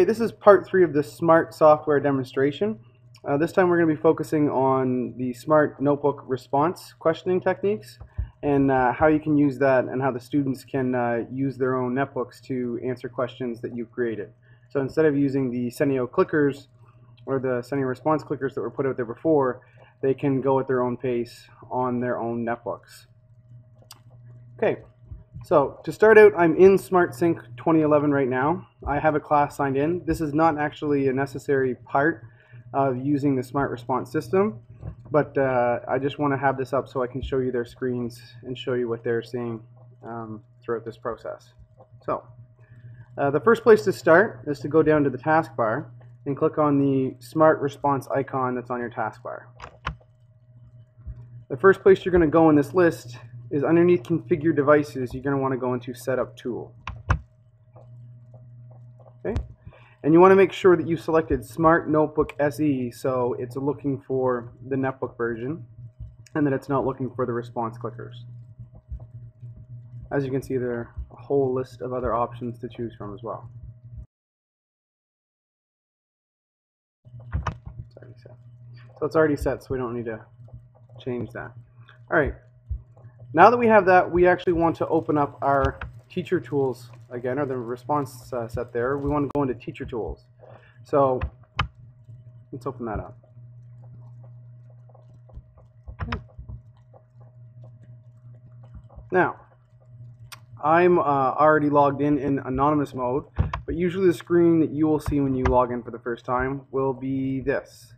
Okay, this is part three of the SMART software demonstration. Uh, this time we're going to be focusing on the SMART notebook response questioning techniques and uh, how you can use that and how the students can uh, use their own netbooks to answer questions that you've created. So instead of using the Senteo clickers or the Senteo response clickers that were put out there before, they can go at their own pace on their own netbooks. Okay, so to start out, I'm in SmartSync 2011 right now. I have a class signed in. This is not actually a necessary part of using the Smart Response system, but uh, I just want to have this up so I can show you their screens and show you what they're seeing um, throughout this process. So uh, the first place to start is to go down to the taskbar and click on the Smart Response icon that's on your taskbar. The first place you're going to go in this list is underneath configure devices, you're going to want to go into setup tool. Okay? And you want to make sure that you selected Smart Notebook SE so it's looking for the netbook version and that it's not looking for the response clickers. As you can see there are a whole list of other options to choose from as well. So it's already set so we don't need to change that. Alright, now that we have that, we actually want to open up our teacher tools again, or the response uh, set there. We want to go into teacher tools. So let's open that up. Now, I'm uh, already logged in in anonymous mode, but usually the screen that you will see when you log in for the first time will be this.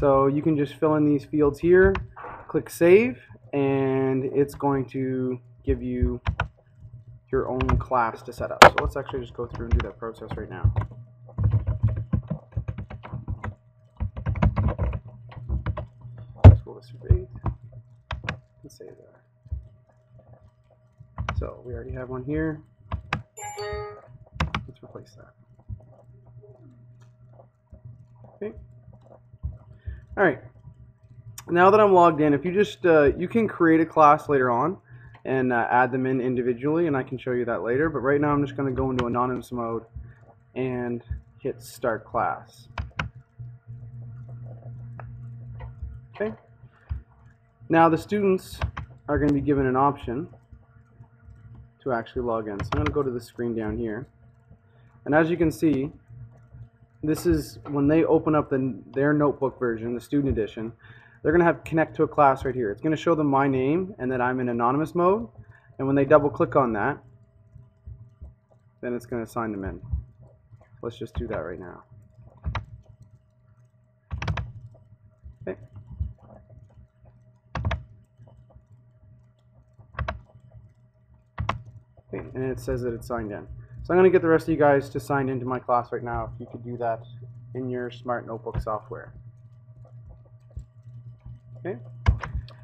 So you can just fill in these fields here, click save, and it's going to give you your own class to set up. So let's actually just go through and do that process right now. School District 8. Let's save that. So we already have one here. Let's replace that. Okay. All right now that I'm logged in, if you just, uh, you can create a class later on and uh, add them in individually, and I can show you that later. But right now I'm just going to go into anonymous mode and hit start class. Okay. Now the students are going to be given an option to actually log in. So I'm going to go to the screen down here. And as you can see, this is when they open up the, their notebook version, the student edition, they're going to have connect to a class right here. It's going to show them my name and that I'm in anonymous mode. And when they double click on that, then it's going to sign them in. Let's just do that right now. Okay. Okay, and it says that it's signed in. So I'm going to get the rest of you guys to sign into my class right now if you could do that in your Smart Notebook software. Okay.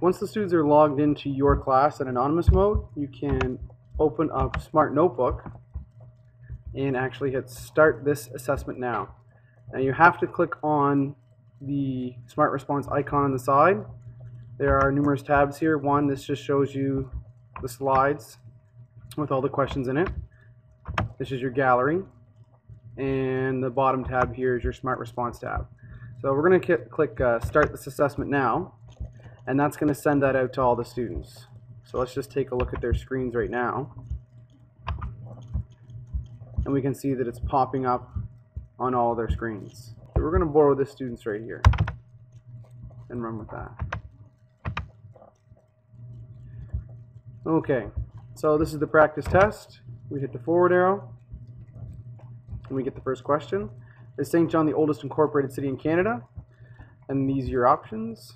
Once the students are logged into your class in anonymous mode, you can open up Smart Notebook and actually hit start this assessment now. Now you have to click on the Smart Response icon on the side. There are numerous tabs here. One, this just shows you the slides with all the questions in it. This is your gallery. And the bottom tab here is your Smart Response tab. So we're going to click uh, Start this assessment now and that's going to send that out to all the students. So let's just take a look at their screens right now. And we can see that it's popping up on all their screens. So we're going to borrow the students right here and run with that. Okay, so this is the practice test. We hit the forward arrow and we get the first question. Is Saint John the oldest incorporated city in Canada? And these are your options.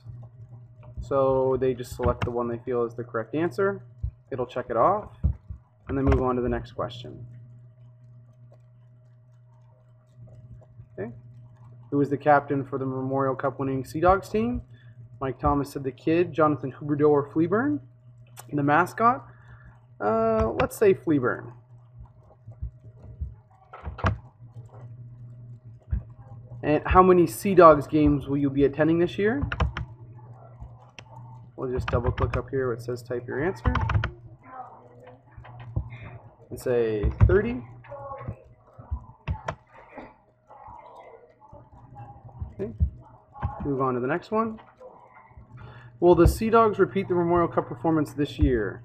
So they just select the one they feel is the correct answer. It'll check it off, and then move on to the next question. Okay. Who was the captain for the Memorial Cup winning Sea Dogs team? Mike Thomas Sid the Kid, Jonathan Huberdeau or Fleaburn. The mascot? Uh, let's say Fleaburn. And how many Sea Dogs games will you be attending this year? We'll just double click up here where it says type your answer. And say 30. Okay. Move on to the next one. Will the Sea Dogs repeat the Memorial Cup performance this year?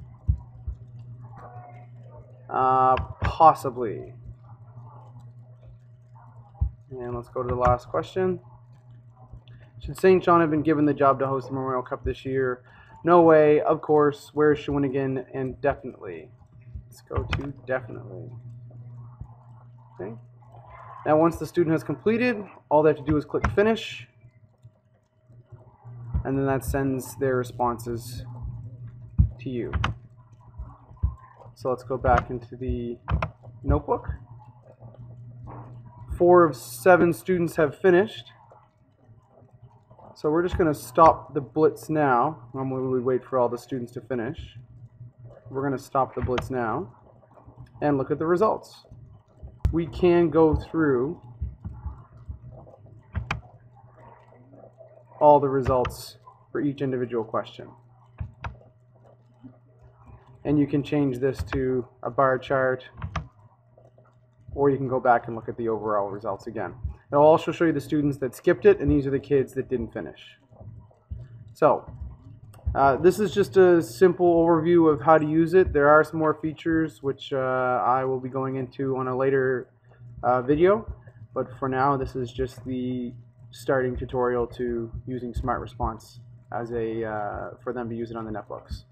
Uh, possibly. And let's go to the last question. Should Saint John have been given the job to host the Memorial Cup this year? No way. Of course. Where's Shawinigan? And definitely. Let's go to definitely. Okay. Now once the student has completed, all they have to do is click finish. And then that sends their responses to you. So let's go back into the notebook. Four of seven students have finished. So we're just going to stop the blitz now. Um, Normally we wait for all the students to finish. We're going to stop the blitz now and look at the results. We can go through all the results for each individual question. And you can change this to a bar chart or you can go back and look at the overall results again. It'll also show you the students that skipped it and these are the kids that didn't finish. So uh, this is just a simple overview of how to use it. There are some more features which uh, I will be going into on a later uh, video. But for now, this is just the starting tutorial to using Smart Response as a uh, for them to use it on the netbooks.